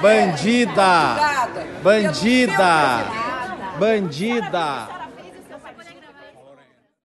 Bandida! Bandida! Bandida!